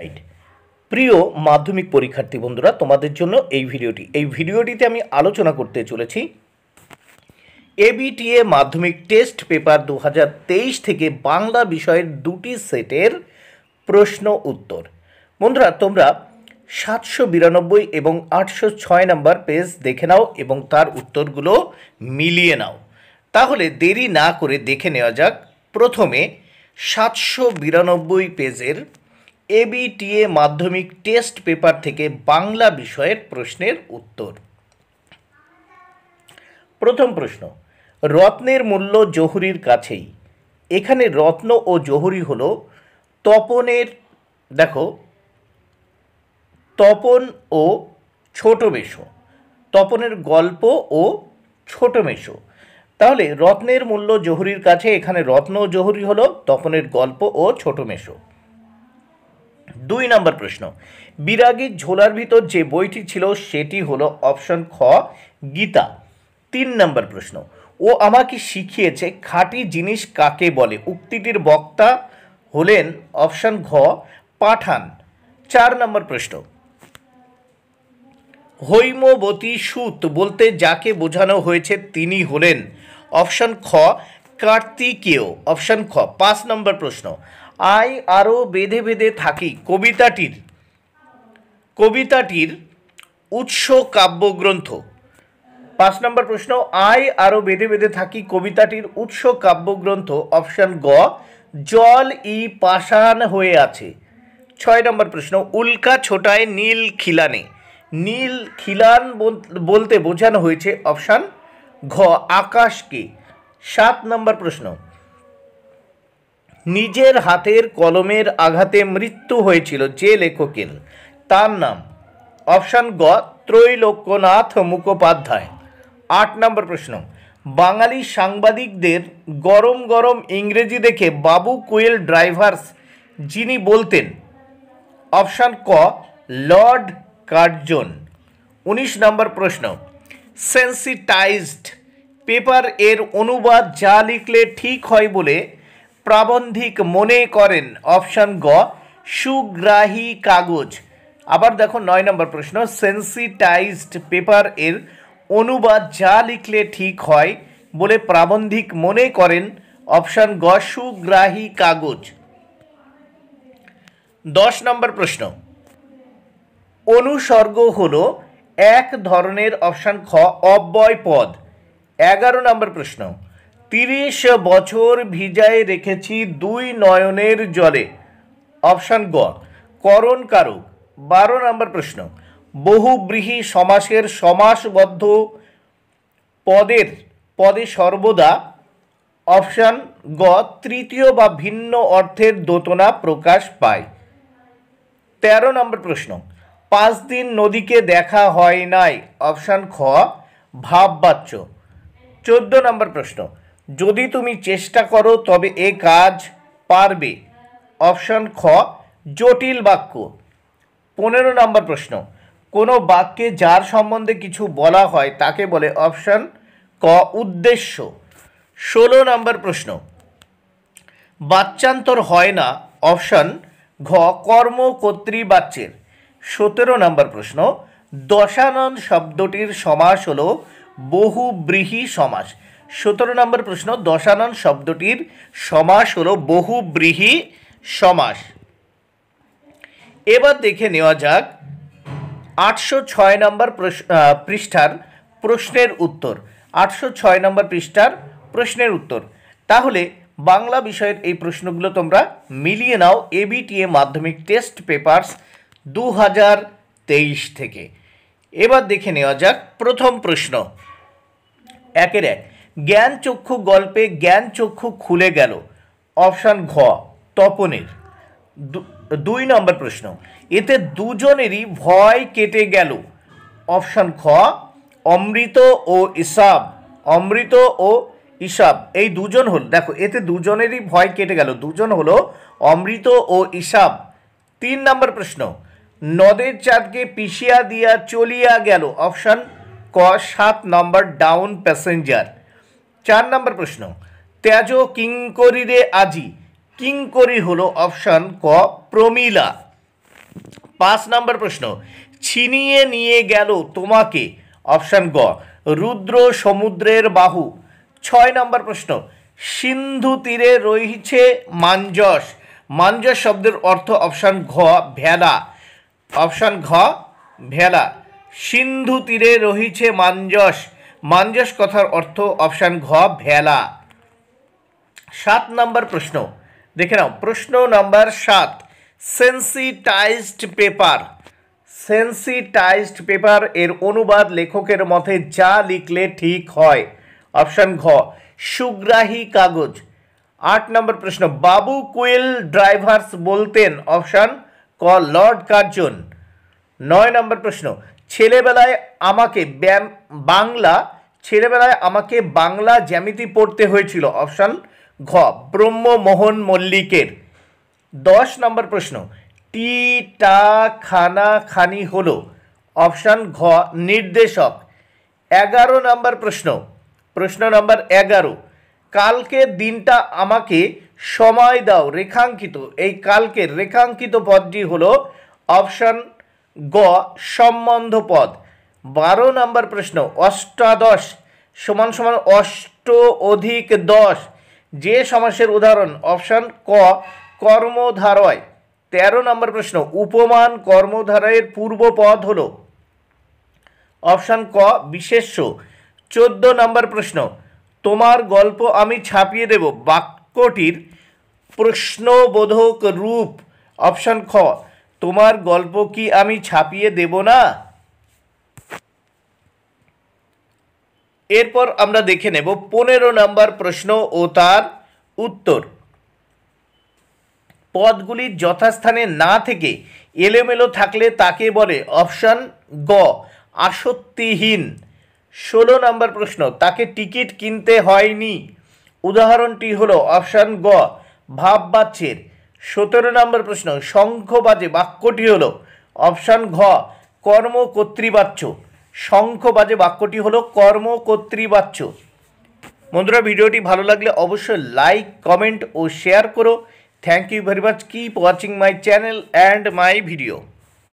Right প্রিয় মাধ্যমিক পরীক্ষার্থী বন্ধুরা, তোমাদের জন্য এই ভিডিওটি। এই ভিডিওটিতে আমি আলোচনা করতে চলেছি এবিটিএ মাধ্যমিক টেস্ট পেপার দু হাজার তেইশ থেকে বাংলা বিষয়ের দুটি সেটের প্রশ্ন উত্তর। বন্ধুরা, তোমরা সাতশো বিরানব্বই এবং আটশো ছয় নম্বর পেজ দেখে নাও এবং তার উত্তরগুলো মিলিয়ে নাও। তাহলে দেরি না করে দেখে নেওয়া যাক প্রথমে সাতশো বিরানব্বই পেজের এবিটিএ মাধ্যমিক টেস্ট পেপার থেকে বাংলা বিষয়ের প্রশ্নের উত্তর। প্রথম প্রশ্ন, রত্নের মূল্য জহুরির কাছেই। এখানে রত্ন ও জহুরি হলো তপনের, দেখো, তপন ও ছোট মেশো। তপনের গল্প ও ছোট মেশো। তাহলে রত্নের মূল্য জহুরির কাছে, এখানে রত্ন ও জহুরি হলো তপনের গল্প ও ছোট মেশো। দুই নম্বর প্রশ্ন বিরাগীর ঝোলার ভিতর যে বইটি ছিল সেটি হলো অপশন খ, গীতা। তিন নম্বর প্রশ্ন, ও আমাকে শিখিয়েছে খাঁটি জিনিস কাকে বলে? উক্তিটির বক্তা হলেন অপশন ঘ, পাঠান। চার নম্বর প্রশ্ন, হৈমবতী সুত বলতে যাকে বোঝানো হয়েছে তিনি হলেন। অপশন খ, কার্তিকেয়। অপশন খ, পাঁচ নম্বর প্রশ্ন আই আরও বেঁধে বেঁধে থাকি কবিতাটির। কবিতাটির উৎস কাব্যগ্রন্থ। পাঁচ নম্বর প্রশ্ন, আই আরও বেঁধে বেঁধে থাকি কবিতাটির উৎস কাব্যগ্রন্থ অপশান গ, জল ই পাষাণ হয়ে আছে। ছয় নম্বর প্রশ্ন, উল্কা ছোটায় নীল খিলানে। নীল খিলান বলতে বোঝানো হয়েছে অপশান ঘ, আকাশকে। সাত নম্বর প্রশ্ন নিজের হাতের কলমের আঘাতে মৃত্যু হয়েছিল যে লেখকের। তার নাম অপশান গ, ত্রৈলোক্যনাথ মুখোপাধ্যায়। আট নম্বর প্রশ্ন, বাঙালি সাংবাদিকদের গরম গরম ইংরেজি দেখে বাবু কোয়েল ড্রাইভার্স যিনি বলতেন, অপশান ক, লর্ড কার্জন। উনিশ নম্বর প্রশ্ন, সেন্সিটাইজড পেপার এর অনুবাদ যা লিখলে ঠিক হয় বলে প্রাবন্ধিক মনে করেন অপশান গ, সুগ্রাহী কাগজ। আবার দেখো নয় নম্বর প্রশ্ন সেন্সিটাইজড পেপার এর অনুবাদ যা লিখলে ঠিক হয় বলে প্রাবন্ধিক মনে করেন অপশান গ, সুগ্রাহী কাগজ। দশ নম্বর প্রশ্ন, অনুসর্গ হল এক ধরনের অপশান খ, অব্যয় পদ। এগারো নম্বর প্রশ্ন তিরিশ বছর ভিজায় রেখেছি দুই নয়নের জলে। অপশান গ, করণ কারক। বারো নম্বর প্রশ্ন, বহুব্রীহি সমাসের সমাসবদ্ধ পদের, পদে সর্বদা। অপশান গ, তৃতীয় বা ভিন্ন অর্থের দোতনা প্রকাশ পায়। তেরো নম্বর প্রশ্ন, পাঁচ দিন নদীকে দেখা হয় নাই। অপশান খ, ভাববাচ্য। চোদ্দ নম্বর প্রশ্ন যদি তুমি চেষ্টা করো, তবে এ কাজ পারবে। অপশান খ, জটিল বাক্য। পনেরো নম্বর প্রশ্ন, কোনো বাক্যে যার সম্বন্ধে কিছু বলা হয়, তাকে বলে অপশান ক, উদ্দেশ্য। ষোলো নম্বর প্রশ্ন, বাচ্চান্তর হয় না? অপশান ঘ, কর্ম কর্তৃবাচ্যের। সতেরো নম্বর প্রশ্ন, দশানন শব্দটির সমাস হল বহুব্রীহি সমাস। সতেরো নম্বর প্রশ্ন, দশানন শব্দটির সমাস হল বহুব্রীহি সমাস। এবার দেখে নেওয়া যাক আটশো ছয় নম্বর পৃষ্ঠার প্রশ্নের উত্তর। আটশো ছয় নম্বর পৃষ্ঠার প্রশ্নের উত্তর। তাহলে বাংলা বিষয়ের এই প্রশ্নগুলো তোমরা মিলিয়ে নাও এবিটিএ মাধ্যমিক টেস্ট পেপার্স দু হাজার তেইশ থেকে। এবার দেখে নেওয়া যাক প্রথম প্রশ্ন। একের এক জ্ঞান চক্ষু গল্পে জ্ঞান চক্ষু খুলে গেল। অপশান ঘ, তপনের। দুই নম্বর প্রশ্ন, এতে দুজনেরই ভয় কেটে গেল। অপশান খ, অমৃত ও ইসাব অমৃত ও ইসাব এই দুজন হল, দেখো, এতে দুজনেরই ভয় কেটে গেল। দুজন হলো অমৃত ও ইসাব তিন নম্বর প্রশ্ন, নদের চাঁদকে পিছিয়া দিয়া চলিয়া গেল। অপশান ক, সাত নম্বর ডাউন প্যাসেঞ্জার। চার নম্বর প্রশ্ন। তেজ কিঙ্করিরে আজি। কিঙ্করি হলো অপশান ক, প্রমিলা। পাঁচ নম্বর প্রশ্ন, ছিনিয়ে নিয়ে গেল তোমাকে? অপশান গ, রুদ্র সমুদ্রের বাহু। ছয় নম্বর প্রশ্ন, সিন্ধু তীরে রয়েছে মাঞ্জস। মাঞ্জস শব্দের অর্থ অপশান ঘ, ভেলা। অপশান ঘ, ভেলা। সিন্ধু তীরে রহিছে মাঞ্জস। মাঞ্জস কথার অর্থ অপশান ঘ, ভেলা। সাত নম্বর প্রশ্ন। দেখে নাও, প্রশ্ন নাম্বার সাত সেন্সিটাইজড পেপার সেন্সিটাইজড পেপার এর অনুবাদ লেখকের মতে যা লিখলে ঠিক হয়। অপশান ঘ, সুগ্রাহী কাগজ। আট নম্বর প্রশ্ন, বাবু কুইল ড্রাইভার্স বলতেন? অপশান ক, লর্ড কার্জন। নয় নম্বর প্রশ্ন ছেলেবেলায় আমাকে ব্যাম, বাংলা, ছেলেবেলায় আমাকে বাংলা জ্যামিতি পড়তে হয়েছিল। অপশান ঘ, ব্রহ্মমোহন মল্লিকের। দশ নম্বর প্রশ্ন টি টা খানা খানি হলো? অপশান ঘ, নির্দেশক। এগারো নম্বর প্রশ্ন প্রশ্ন নম্বর এগারো কালকের দিনটা আমাকে সময় দাও, রেখাঙ্কিত। এই কালকের রেখাঙ্কিত পদটি হলো অপশান গ সম্বন্ধ পদ বারো নম্বর প্রশ্ন, অষ্টাদশ সমান সমান অষ্ট অধিক দশ। যে সমাসের উদাহরণ, অপশান ক, কর্মধারয়। তেরো নম্বর প্রশ্ন, উপমান কর্মধারয়ের পূর্ব পদ হলো। অপশান ক, বিশেষ্য। চোদ্দ নম্বর প্রশ্ন, তোমার গল্প আমি ছাপিয়ে দেব, বাক্যটির প্রশ্নবোধক রূপ। অপশান খ তোমার গল্প কি আমি ছাপিয়ে দেব না? এরপর আমরা দেখে নেব পনেরো নম্বর প্রশ্ন ও তার উত্তর। পদগুলির যথাস্থানে না থেকে এলোমেলো থাকলে তাকে বলে অপশান গ, আসক্তিহীন। ষোলো নম্বর প্রশ্ন, তাকে টিকিট কিনতে হয়নি। উদাহরণটি হলো অপশান গ, ভাববাচ্যের। সতেরো নম্বর প্রশ্ন শঙ্খ বাজে বাক্যটি হলো অপশান ঘ কর্ম কর্তৃবাচ্য শঙ্খ বাজে বাক্যটি হলো কর্ম কর্তৃবাচ্য বন্ধুরা, ভিডিওটি ভালো লাগলে অবশ্যই লাইক, কমেন্ট ও শেয়ার করো। Thank you very much keep watching my channel and my video